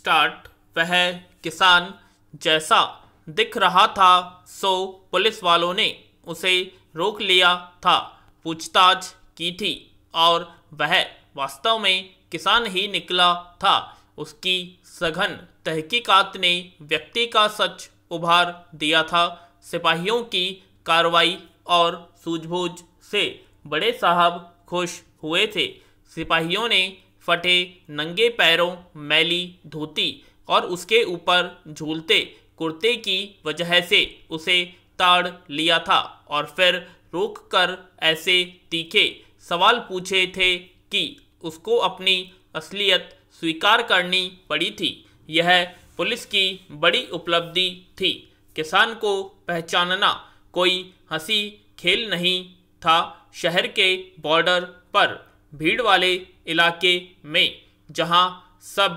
Start वह किसान जैसा दिख रहा था, सो पुलिस वालों ने उसे रोक लिया था, पूछताछ की थी, और वह वास्तव में किसान ही निकला था। उसकी सघन तहकीकात ने व्यक्ति का सच उभार दिया था। सिपाहियों की कार्रवाई और सूझबूझ से बड़े साहब खुश हुए थे। सिपाहियों ने फटे, नंगे पैरों मैली धोती और उसके ऊपर झूलते कुर्ते की वजह से उसे ताड़ लिया था और फिर रोक कर ऐसे तीखे सवाल पूछे थे कि उसको अपनी असलियत स्वीकार करनी पड़ी थी। यह पुलिस की बड़ी उपलब्धि थी। किसान को पहचानना कोई हँसी खेल नहीं था शहर के बॉर्डर पर। भीड़ वाले इलाके में, जहाँ सब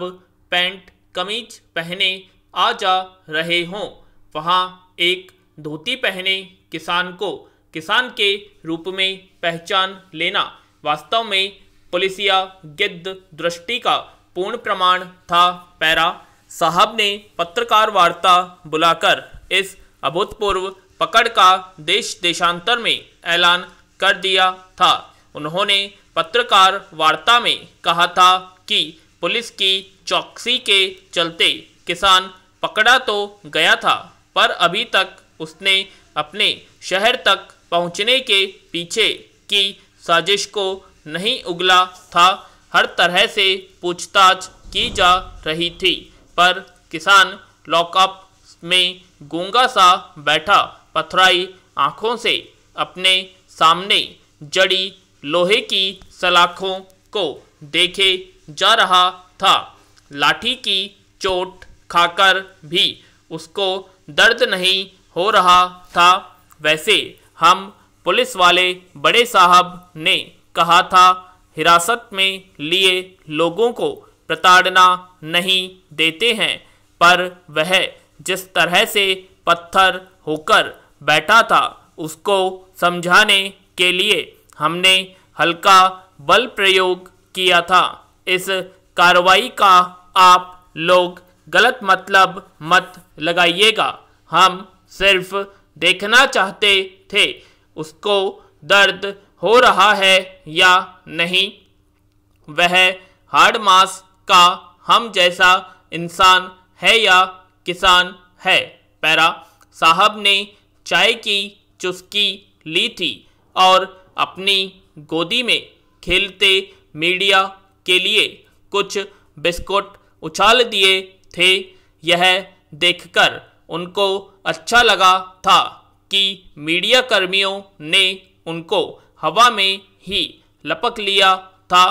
पैंट, कमीज पहने आ जा रहे हों। वहाँ एक धोती पहने किसान को किसान के रूप में पहचान लेना वास्तव में पुलिसिया गिद्ध दृष्टि का पूर्ण प्रमाण था पैरा। साहब ने पत्रकार वार्ता बुलाकर इस अभूतपूर्व पकड़ का देश देशांतर में ऐलान कर दिया था। उन्होंने पत्रकार वार्ता में कहा था कि पुलिस की चौकसी के चलते किसान पकड़ा तो गया था, पर अभी तक उसने अपने शहर तक पहुँचने के पीछे की साजिश को नहीं उगला था। हर तरह से पूछताछ की जा रही थी, पर किसान लॉकअप में गूँगा सा बैठा, पथराई आँखों से अपने सामने जड़ी लोहे की सलाखों को देखे जा रहा था। लाठी की चोट खाकर भी उसको दर्द नहीं हो रहा था। वैसे हम पुलिस वाले बड़े साहब ने कहा था, हिरासत में लिए लोगों को प्रताड़ना नहीं देते हैं, पर वह जिस तरह से पत्थर होकर बैठा था, उसको समझाने के लिए हमने हल्का बल प्रयोग किया था। इस कार्रवाई का आप लोग गलत मतलब मत लगाइएगा। हम सिर्फ़ देखना चाहते थे, उसको दर्द हो रहा है या नहीं। वह हार्ड मास का हम जैसा इंसान है या किसान है, पैरा साहब ने चाय की चुस्की ली थी और अपनी गोदी में खेलते मीडिया के लिए कुछ बिस्कुट उछाल दिए थे। यह देखकर उनको अच्छा लगा था कि मीडिया कर्मियों ने उनको हवा में ही लपक लिया था।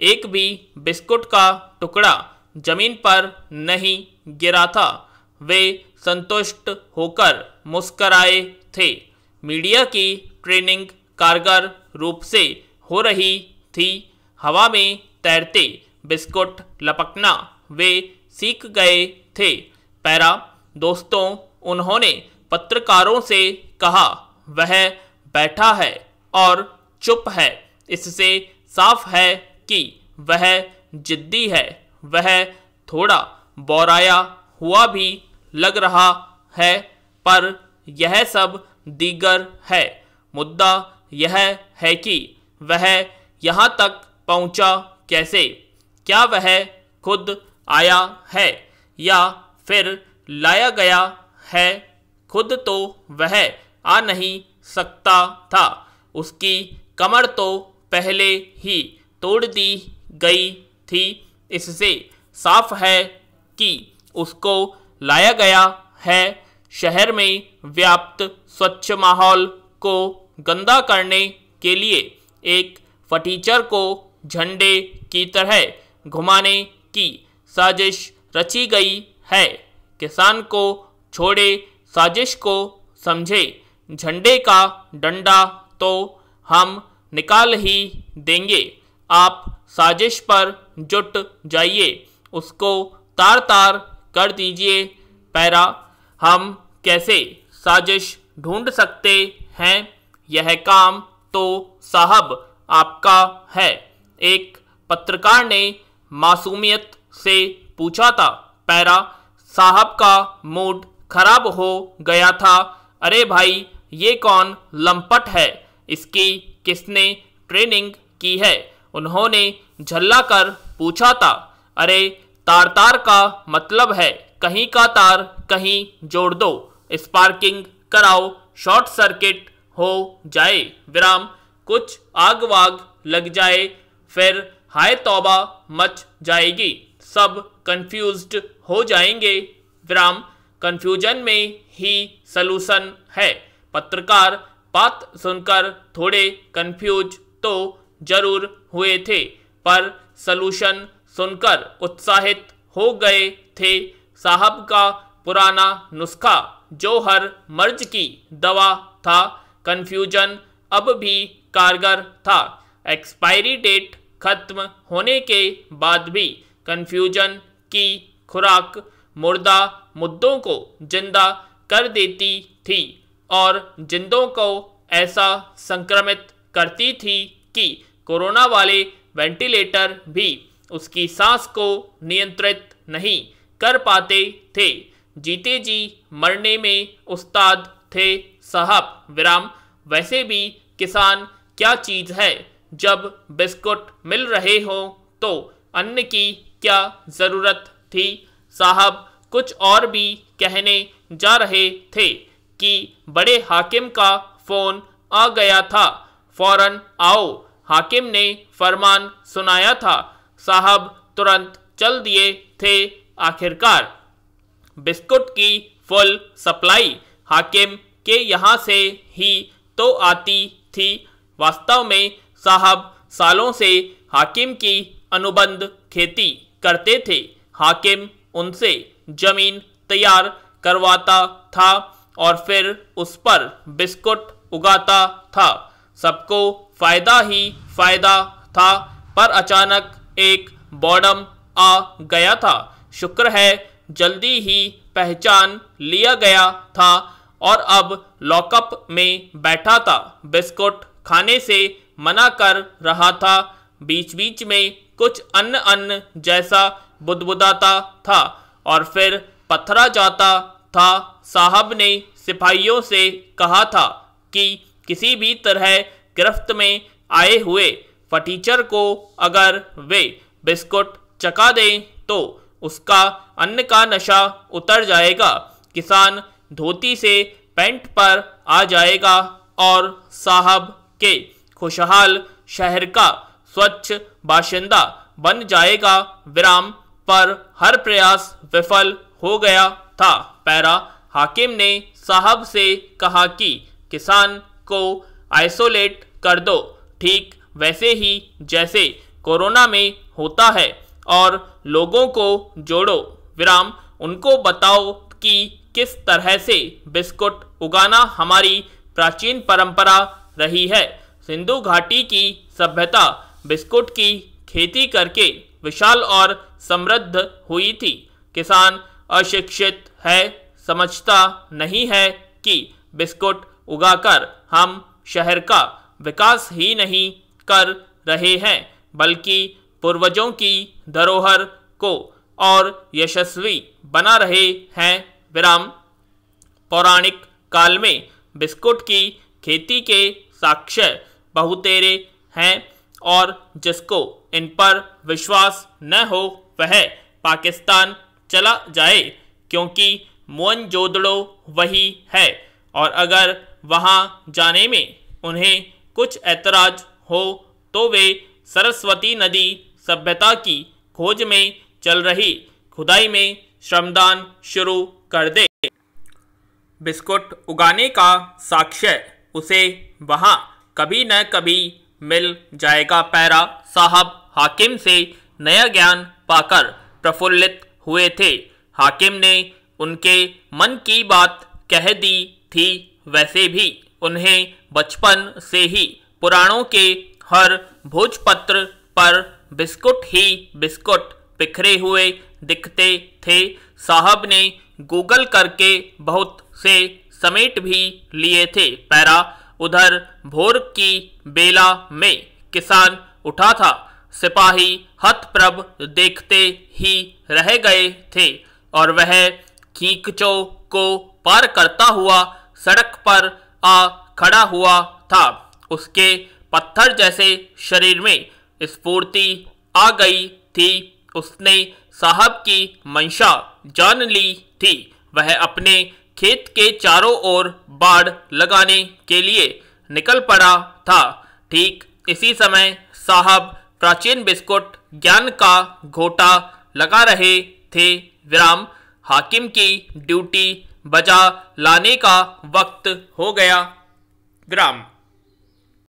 एक भी बिस्कुट का टुकड़ा ज़मीन पर नहीं गिरा था। वे संतुष्ट होकर मुस्कराए थे। मीडिया की ट्रेनिंग कारगर रूप से हो रही थी। हवा में तैरते बिस्कुट लपकना वे सीख गए थे। पैरा, दोस्तों, उन्होंने पत्रकारों से कहा, वह बैठा है और चुप है। इससे साफ़ है कि वह जिद्दी है। वह थोड़ा बौराया हुआ भी लग रहा है, पर यह सब दीगर है। मुद्दा यह है कि वह यहाँ तक पहुँचा कैसे? क्या वह खुद आया है या फिर लाया गया है? खुद तो वह आ नहीं सकता था। उसकी कमर तो पहले ही तोड़ दी गई थी। इससे साफ़ है कि उसको लाया गया है। शहर में व्याप्त स्वच्छ माहौल को गंदा करने के लिए एक फटीचर को झंडे की तरह घुमाने की साजिश रची गई है। किसान को छोड़े साजिश को समझे। झंडे का डंडा तो हम निकाल ही देंगे। आप साजिश पर जुट जाइए। उसको तार तार कर दीजिए। पैरा, हम कैसे साजिश ढूंढ सकते हैं? यह काम तो साहब आपका है। एक पत्रकार ने मासूमियत से पूछा था, पैरा, साहब का मूड खराब हो गया था। अरे भाई, ये कौन लंपट है? इसकी किसने ट्रेनिंग की है? उन्होंने झल्ला कर पूछा था। अरे तार तार का मतलब है, कहीं का तार कहीं जोड़ दो। स्पार्किंग कराओ, शॉर्ट सर्किट हो जाए। विराम। कुछ आग वाग लग जाए, फिर हाय तौबा मच जाएगी। सब कंफ्यूज्ड हो जाएँगे। विराम। कंफ्यूजन में ही सलूशन है। पत्रकार बात सुनकर थोड़े कंफ्यूज तो ज़रूर हुए थे, पर सलूशन सुनकर उत्साहित हो गए थे। साहब का पुराना नुस्खा, जो हर मर्ज की दवा था कंफ्यूजन अब भी कारगर था। एक्सपायरी डेट खत्म होने के बाद भी कंफ्यूजन की खुराक मुर्दा मुद्दों को ज़िंदा कर देती थी और जिंदों को ऐसा संक्रमित करती थी कि कोरोना वाले वेंटिलेटर भी उसकी सांस को नियंत्रित नहीं कर पाते थे। जीते जी मरने में उस्ताद थे। साहब, विराम, वैसे भी किसान क्या चीज़ है? जब बिस्कुट मिल रहे हो तो अन्न की क्या ज़रूरत थी? साहब, कुछ और भी कहने जा रहे थे कि बड़े हाकिम का फ़ोन आ गया था। फ़ौरन आओ, हाकिम ने फरमान सुनाया था। साहब तुरंत चल दिए थे आखिरकार। बिस्कुट की फुल सप्लाई हाकिम के यहाँ से ही तो आती थी। वास्तव में साहब सालों से हाकिम की अनुबंध खेती करते थे। हाकिम उनसे ज़मीन तैयार करवाता था और फिर उस पर बिस्कुट उगाता था। सबको फ़ायदा ही फ़ायदा था, पर अचानक एक बॉडम आ गया था। शुक्र है, जल्दी ही पहचान लिया गया था। और अब लॉकअप में बैठा था। बिस्कुट खाने से मना कर रहा था। बीच बीच में कुछ अन्न अन्न जैसा बुदबुदाता था और फिर पत्थरा जाता था। साहब ने सिपाहियों से कहा था कि किसी भी तरह गिरफ्त में आए हुए फटीचर को अगर वे बिस्कुट चका दें तो उसका अन्न का नशा उतर जाएगा। किसान धोती से पेंट पर आ जाएगा और साहब के खुशहाल शहर का स्वच्छ बाशिंदा बन जाएगा। विराम पर हर प्रयास विफल हो गया था। पैरा हाकिम ने साहब से कहा कि किसान को आइसोलेट कर दो। ठीक वैसे ही जैसे कोरोना में होता है और लोगों को जोड़ो। विराम, उनको बताओ कि किस तरह से बिस्कुट उगाना हमारी प्राचीन परंपरा रही है? सिंधु घाटी की सभ्यता बिस्कुट की खेती करके विशाल और समृद्ध हुई थी। किसान अशिक्षित है, समझता नहीं है कि बिस्कुट उगाकर हम शहर का विकास ही नहीं कर रहे हैं, बल्कि पूर्वजों की धरोहर को और यशस्वी बना रहे हैं। विराम। पौराणिक काल में बिस्कुट की खेती के साक्ष्य बहुतेरे हैं और जिसको इन पर विश्वास न हो, वह पाकिस्तान चला जाए, क्योंकि मोनजोदड़ो वही है और अगर वहाँ जाने में उन्हें कुछ ऐतराज हो तो वे सरस्वती नदी सभ्यता की खोज में चल रही खुदाई में श्रमदान शुरू कर दे। बिस्कुट उगाने का साक्ष्य उसे वहाँ कभी न कभी मिल जाएगा पैरा, साहब हाकिम से नया ज्ञान पाकर प्रफुल्लित हुए थे। हाकिम ने उनके मन की बात कह दी थी वैसे भी। उन्हें बचपन से ही पुराणों के हर भोजपत्र पर बिस्कुट ही बिस्कुट बिखरे हुए दिखते थे। साहब ने गूगल करके बहुत से समेट भी लिए थे। पैरा उधर भोर की बेला में किसान उठा था। सिपाही हतप्रभ देखते ही रह गए थे और वह खींचो को पार करता हुआ सड़क पर आ खड़ा हुआ था। उसके पत्थर जैसे शरीर में स्फूर्ति आ गई थी। उसने साहब की मंशा जान ली। थी। वह अपने खेत के चारों ओर बाढ़ लगाने के लिए निकल पड़ा था। ठीक इसी समय साहब प्राचीन बिस्कुट ज्ञान का घोटा लगा रहे थे। विराम, हाकिम की ड्यूटी बजा लाने का वक्त हो गया। विराम।